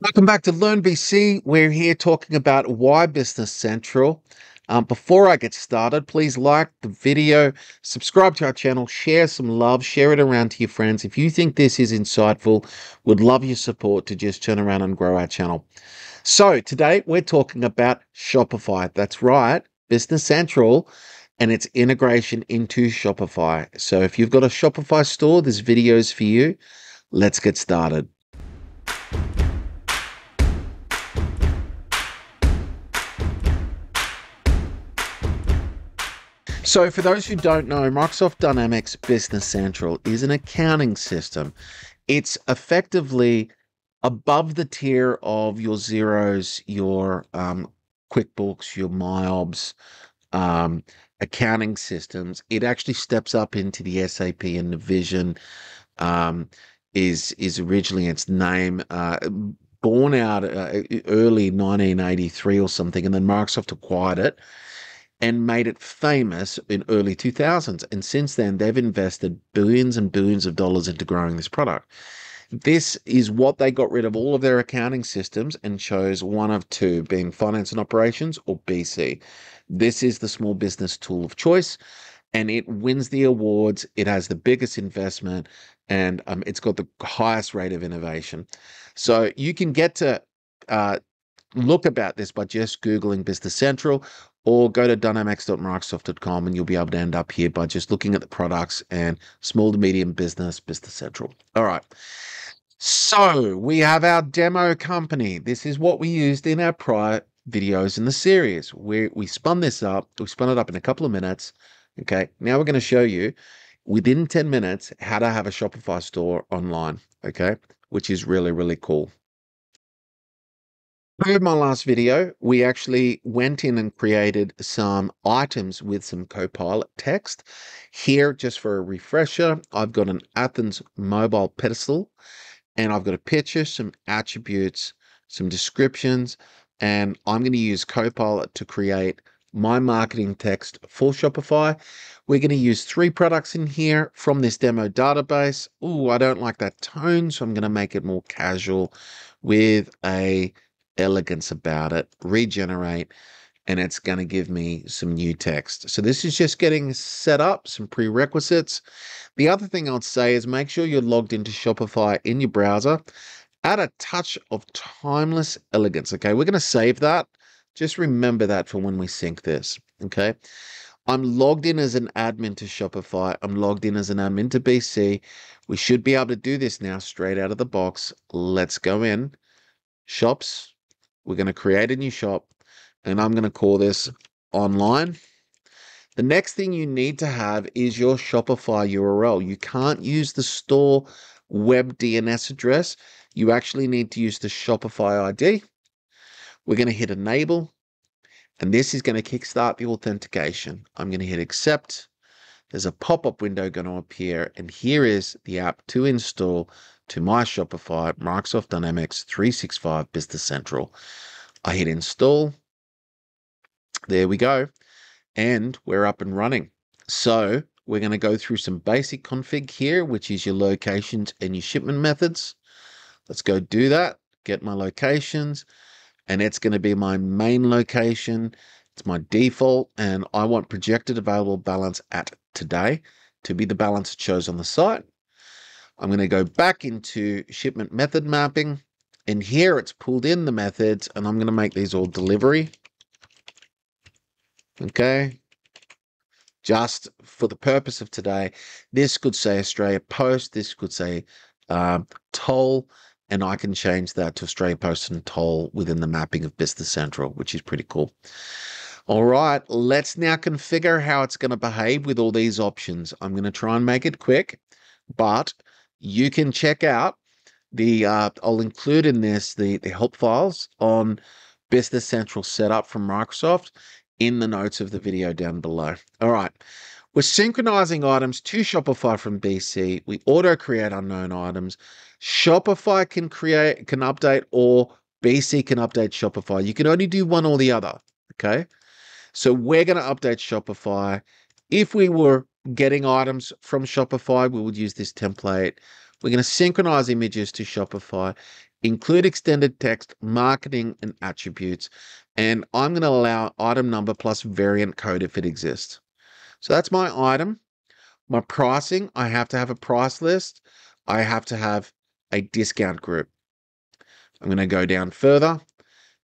Welcome back to Learn BC. We're here talking about why Business Central. Um, before I get started, please like the video, subscribe to our channel, share some love, share it around to your friends. If you think this is insightful, would love your support to just turn around and grow our channel. So today we're talking about Shopify. That's right, Business Central and its integration into Shopify. So if you've got a Shopify store, this video is for you. Let's get started. So, for those who don't know, Microsoft Dynamics Business Central is an accounting system. It's effectively above the tier of your Xeros, your um, QuickBooks, your MYOBs, um, accounting systems. It actually steps up into the SAP and Navision. Um, is is originally its name. Uh, born out uh, early 1983 or something, and then Microsoft acquired it and made it famous in early 2000s. And since then, they've invested billions and billions of dollars into growing this product. This is what they got rid of all of their accounting systems and chose one of two, being finance and operations or BC. This is the small business tool of choice and it wins the awards. It has the biggest investment and um, it's got the highest rate of innovation. So you can get to uh, look about this by just Googling Business Central or go to dynamics.microsoft.com and you'll be able to end up here by just looking at the products and small to medium business, Business Central. All right. So we have our demo company. This is what we used in our prior videos in the series. We, we spun this up. We spun it up in a couple of minutes. Okay. Now we're going to show you within 10 minutes how to have a Shopify store online. Okay. Which is really, really cool. Per my last video, we actually went in and created some items with some Copilot text. Here, just for a refresher, I've got an Athens mobile pedestal and I've got a picture, some attributes, some descriptions, and I'm going to use Copilot to create my marketing text for Shopify. We're going to use three products in here from this demo database. Oh, I don't like that tone, so I'm going to make it more casual with a elegance about it, regenerate, and it's going to give me some new text. So this is just getting set up, some prerequisites. The other thing I'd say is make sure you're logged into Shopify in your browser. Add a touch of timeless elegance. Okay, we're going to save that. Just remember that for when we sync this. Okay. I'm logged in as an admin to Shopify. I'm logged in as an admin to BC. We should be able to do this now straight out of the box. Let's go in. Shops, we're going to create a new shop and I'm going to call this online. The next thing you need to have is your Shopify URL. You can't use the store web DNS address. You actually need to use the Shopify ID. We're going to hit enable and this is going to kickstart the authentication. I'm going to hit accept. There's a pop-up window going to appear and here is the app to install to my Shopify Microsoft Dynamics 365 Business Central. I hit install. There we go. And we're up and running. So we're going to go through some basic config here, which is your locations and your shipment methods. Let's go do that. Get my locations. And it's going to be my main location. It's my default. And I want projected available balance at today to be the balance it shows on the site. I'm going to go back into shipment method mapping. And here it's pulled in the methods and I'm going to make these all delivery. Okay. Just for the purpose of today, this could say Australia Post, this could say um, Toll, and I can change that to Australia Post and Toll within the mapping of Business Central, which is pretty cool. All right, let's now configure how it's going to behave with all these options. I'm going to try and make it quick, but you can check out the, uh, I'll include in this the, the help files on Business Central setup from Microsoft in the notes of the video down below. All right. We're synchronizing items to Shopify from BC. We auto create unknown items. Shopify can create, can update, or BC can update Shopify. You can only do one or the other. Okay. So we're going to update Shopify. If we were getting items from Shopify, we would use this template. We're going to synchronize images to Shopify include extended text, marketing, and attributes. And I'm going to allow item number plus variant code if it exists. So that's my item. My pricing, I have to have a price list. I have to have a discount group. I'm going to go down further.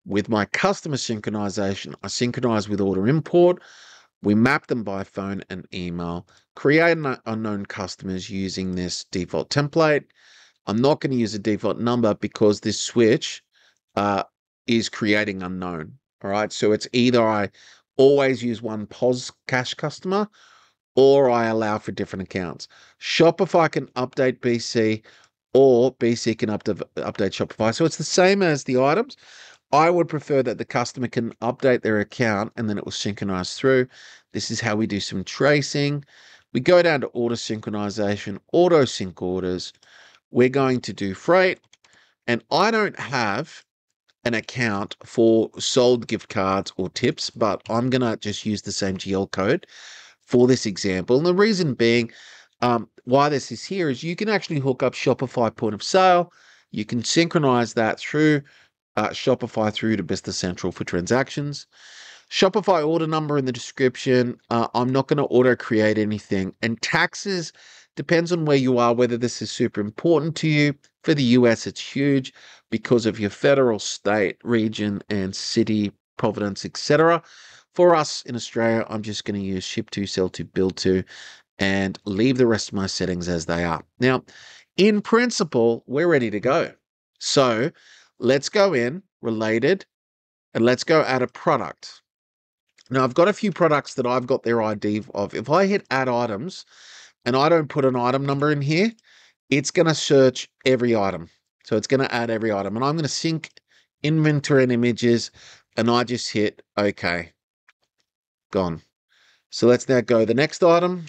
With my customer synchronization, I synchronize with order import. We map them by phone and email, create unknown customers using this default template. I'm not going to use a default number because this switch uh, is creating unknown. All right. So it's either I always use one POS cash customer or I allow for different accounts. Shopify can update BC or BC can update, update Shopify. So it's the same as the items. I would prefer that the customer can update their account and then it will synchronize through. This is how we do some tracing. We go down to order synchronization, auto sync orders. We're going to do freight. And I don't have an account for sold gift cards or tips, but I'm going to just use the same GL code for this example. And the reason being um, why this is here is you can actually hook up Shopify point of sale. You can synchronize that through uh, Shopify through to Business Central for transactions. Shopify order number in the description. Uh, I'm not going to auto create anything. And taxes depends on where you are, whether this is super important to you. For the US, it's huge because of your federal, state, region, and city, providence, etc. For us in Australia, I'm just going to use ship to, sell to, bill to, and leave the rest of my settings as they are. Now, in principle, we're ready to go. So let's go in related and let's go add a product. Now I've got a few products that I've got their ID of. If I hit add items and I don't put an item number in here, it's going to search every item. So it's going to add every item and I'm going to sync inventory and images and I just hit OK. Gone. So let's now go the next item.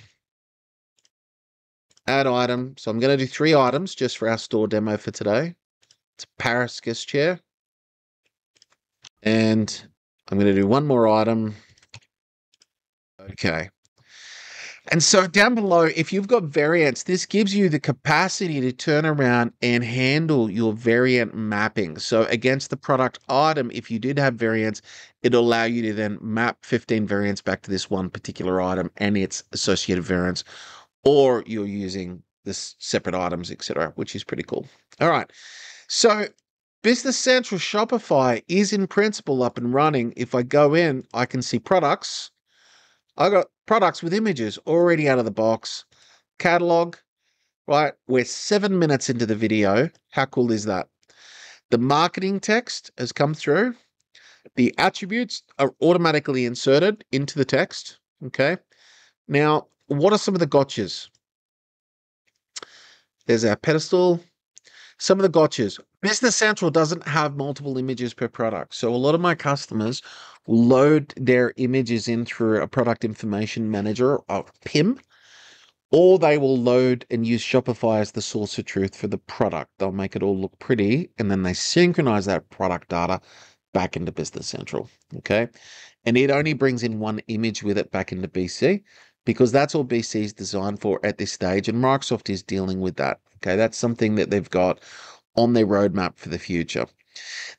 Add item. So I'm going to do three items just for our store demo for today. It's Paris guest chair. And I'm going to do one more item. Okay. And so down below, if you've got variants, this gives you the capacity to turn around and handle your variant mapping. So against the product item, if you did have variants, it'll allow you to then map 15 variants back to this one particular item and its associated variants, or you're using the separate items, etc., which is pretty cool. All right. So Business Central Shopify is in principle up and running. If I go in, I can see products. I got products with images already out of the box. Catalog, right? We're seven minutes into the video. How cool is that? The marketing text has come through. The attributes are automatically inserted into the text. Okay. Now, what are some of the gotchas? There's our pedestal. Some of the gotchas. Business Central doesn't have multiple images per product. So a lot of my customers load their images in through a product information manager or PIM, or they will load and use Shopify as the source of truth for the product. They'll make it all look pretty and then they synchronize that product data back into Business Central. Okay. And it only brings in one image with it back into BC because that's all BC is designed for at this stage. And Microsoft is dealing with that. Okay, that's something that they've got on their roadmap for the future.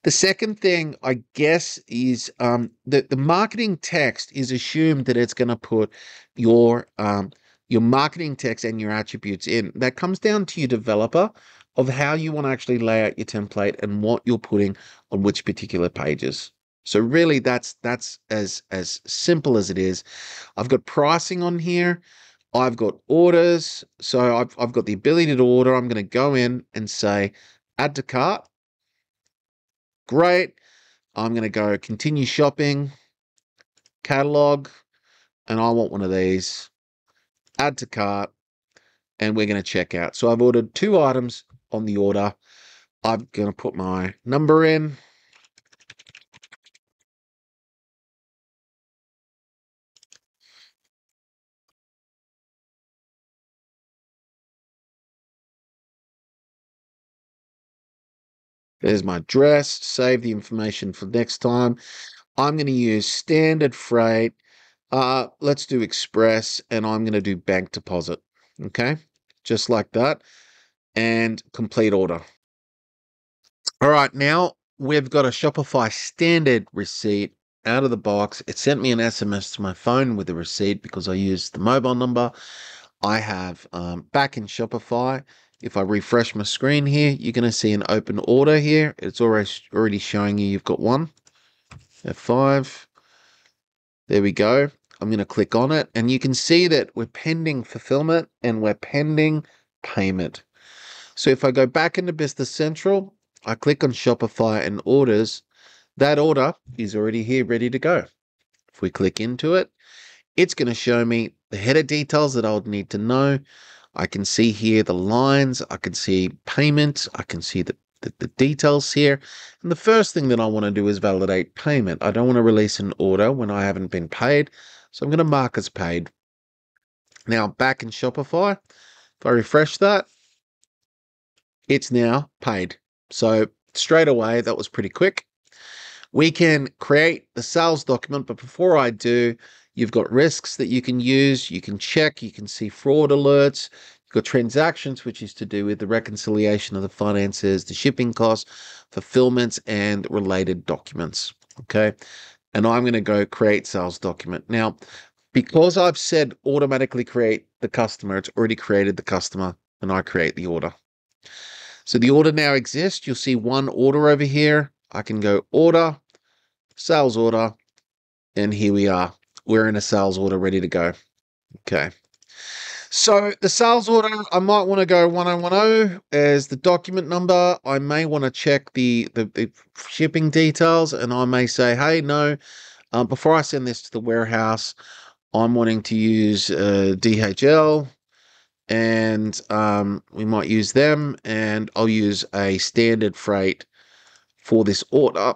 The second thing, I guess, is um, that the marketing text is assumed that it's going to put your um, your marketing text and your attributes in. That comes down to your developer of how you want to actually lay out your template and what you're putting on which particular pages. So really, that's that's as as simple as it is. I've got pricing on here. I've got orders. So I've, I've got the ability to order. I'm going to go in and say, add to cart. Great. I'm going to go continue shopping, catalog, and I want one of these. Add to cart, and we're going to check out. So I've ordered two items on the order. I'm going to put my number in. There's my address. Save the information for next time. I'm going to use standard freight. Uh, let's do express and I'm going to do bank deposit. Okay, just like that. And complete order. All right, now we've got a Shopify standard receipt out of the box. It sent me an SMS to my phone with the receipt because I used the mobile number. I have um, back in Shopify. If I refresh my screen here, you're going to see an open order here. It's already showing you you've got one. F5. There we go. I'm going to click on it and you can see that we're pending fulfillment and we're pending payment. So if I go back into Business Central, I click on Shopify and orders, that order is already here ready to go. If we click into it, it's going to show me the header details that I would need to know. I can see here the lines, I can see payment, I can see the, the, the details here. And the first thing that I want to do is validate payment. I don't want to release an order when I haven't been paid. So I'm going to mark as paid. Now back in Shopify, if I refresh that, it's now paid. So straight away, that was pretty quick. We can create the sales document, but before I do, you've got risks that you can use. You can check, you can see fraud alerts. You've got transactions, which is to do with the reconciliation of the finances, the shipping costs, fulfillments, and related documents. Okay. And I'm going to go create sales document. Now, because I've said automatically create the customer, it's already created the customer and I create the order. So the order now exists. You'll see one order over here. I can go order, sales order, and here we are. We're in a sales order ready to go. Okay. So the sales order, I might want to go 1010 as the document number. I may want to check the, the, the shipping details and I may say, hey, no, um, before I send this to the warehouse, I'm wanting to use uh, DHL and um, we might use them and I'll use a standard freight for this order.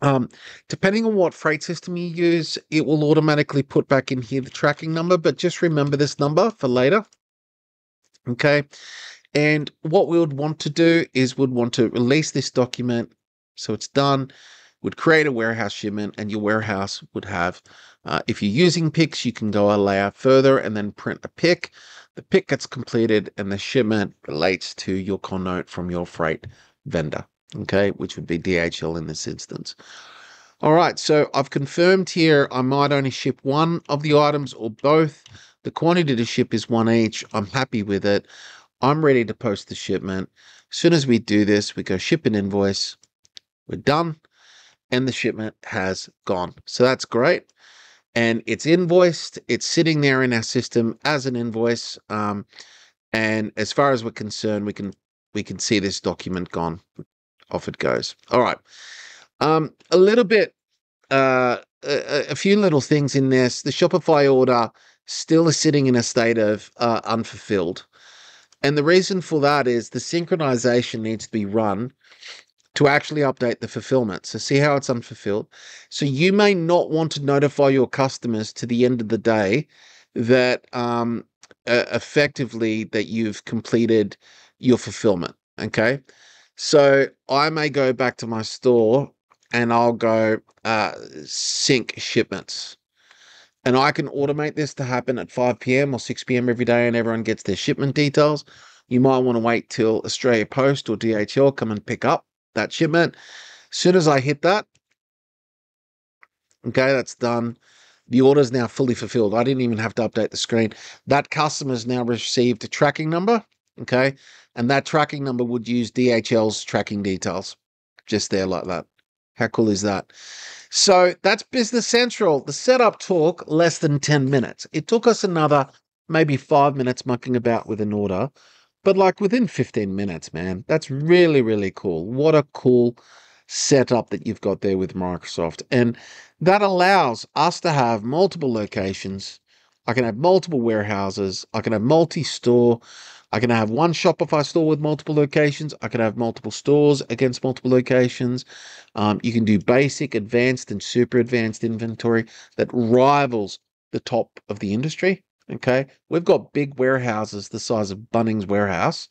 Um, depending on what freight system you use, it will automatically put back in here the tracking number, but just remember this number for later. Okay. And what we would want to do is we'd want to release this document. So it's done, would create a warehouse shipment and your warehouse would have, uh, if you're using picks, you can go a layer further and then print a pick. The pick gets completed and the shipment relates to your connote from your freight vendor, okay, which would be DHL in this instance. All right, so I've confirmed here I might only ship one of the items or both. The quantity to ship is one each. I'm happy with it. I'm ready to post the shipment. As soon as we do this, we go ship an invoice. We're done. And the shipment has gone. So that's great and it's invoiced. It's sitting there in our system as an invoice. Um, and as far as we're concerned, we can we can see this document gone. Off it goes. All right. Um, a little bit, uh, a, a, few little things in this. The Shopify order still is sitting in a state of uh, unfulfilled. And the reason for that is the synchronization needs to be run to actually update the fulfillment. So see how it's unfulfilled. So you may not want to notify your customers to the end of the day that um, uh, effectively that you've completed your fulfillment. Okay. So I may go back to my store and I'll go uh, sync shipments. And I can automate this to happen at 5 p.m. or 6 p.m. every day and everyone gets their shipment details. You might want to wait till Australia Post or DHL come and pick up that shipment. As soon as I hit that, okay, that's done. The order is now fully fulfilled. I didn't even have to update the screen. That customer has now received a tracking number, okay, and that tracking number would use DHL's tracking details, just there like that. How cool is that? So that's Business Central. The setup took less than 10 minutes. It took us another maybe five minutes mucking about with an order but like within 15 minutes, man. That's really, really cool. What a cool setup that you've got there with Microsoft. And that allows us to have multiple locations. I can have multiple warehouses. I can have multi store. I can have one Shopify store with multiple locations. I can have multiple stores against multiple locations. Um, you can do basic, advanced, and super advanced inventory that rivals the top of the industry. Okay. We've got big warehouses the size of Bunnings Warehouse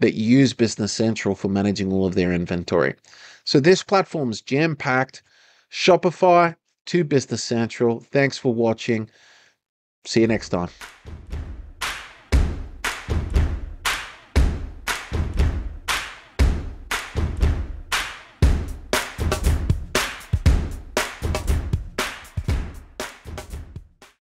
that use Business Central for managing all of their inventory. So this platform is jam packed. Shopify to Business Central. Thanks for watching. See you next time.